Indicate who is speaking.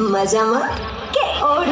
Speaker 1: मज़ा मत
Speaker 2: के और